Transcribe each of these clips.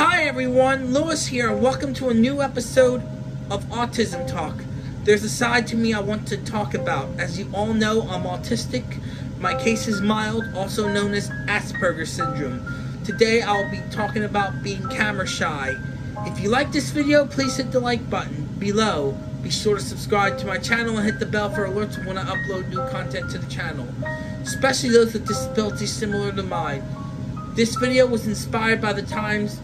Hi everyone, Louis here, welcome to a new episode of Autism Talk. There's a side to me I want to talk about. As you all know, I'm autistic. My case is mild, also known as Asperger's syndrome. Today I'll be talking about being camera shy. If you like this video, please hit the like button below. Be sure to subscribe to my channel and hit the bell for alerts when I upload new content to the channel, especially those with disabilities similar to mine. This video was inspired by the times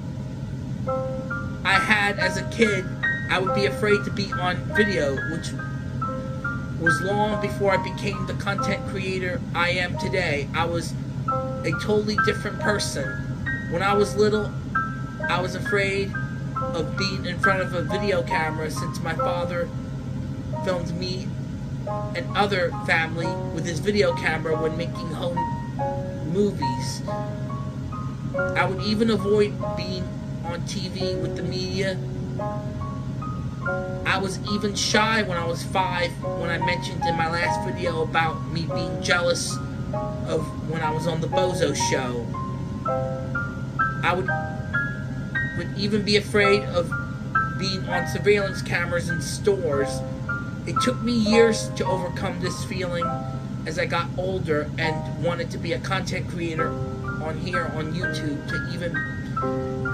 had as a kid. I would be afraid to be on video, which was long before I became the content creator I am today. I was a totally different person. When I was little, I was afraid of being in front of a video camera since my father filmed me and other family with his video camera when making home movies. I would even avoid being on TV with the media. I was even shy when I was five when I mentioned in my last video about me being jealous of when I was on the Bozo show. I would would even be afraid of being on surveillance cameras in stores. It took me years to overcome this feeling as I got older and wanted to be a content creator on here on YouTube to even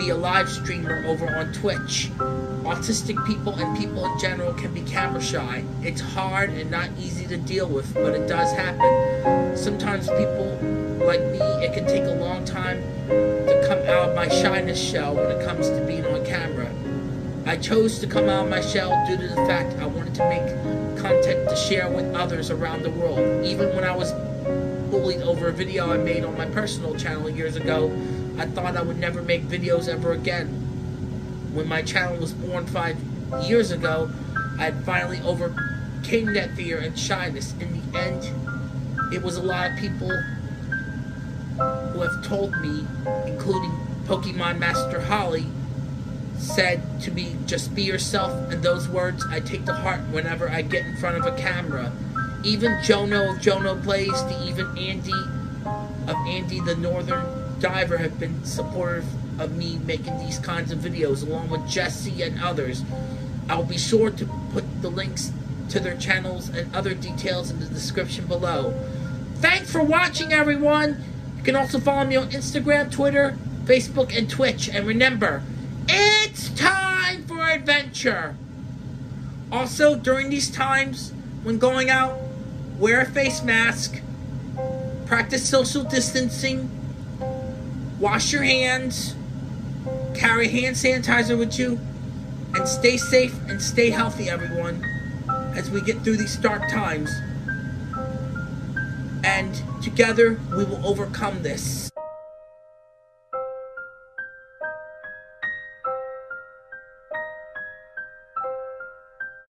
be a live streamer over on Twitch. Autistic people and people in general can be camera shy. It's hard and not easy to deal with, but it does happen. Sometimes people like me, it can take a long time to come out of my shyness shell when it comes to being on camera. I chose to come out of my shell due to the fact I wanted to make content to share with others around the world. Even when I was bullied over a video I made on my personal channel years ago, I thought I would never make videos ever again. When my channel was born five years ago, I had finally overcame that fear and shyness. In the end, it was a lot of people who have told me, including Pokemon Master Holly, said to me, just be yourself, and those words I take to heart whenever I get in front of a camera. Even Jonno of Jonno Plays to even Andy of Andy the Northern Diver have been supportive of me making these kinds of videos, along with Jessy and others. I'll be sure to put the links to their channels and other details in the description below. Thanks for watching, everyone! You can also follow me on Instagram, Twitter, Facebook, and Twitch. And remember, it's time for adventure! Also, during these times, when going out, wear a face mask, practice social distancing, wash your hands, carry hand sanitizer with you, and stay safe and stay healthy, everyone, as we get through these dark times. And together, we will overcome this.